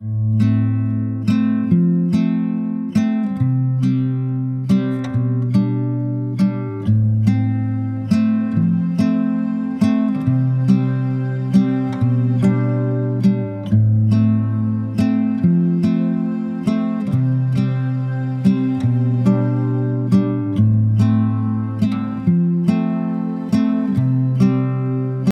you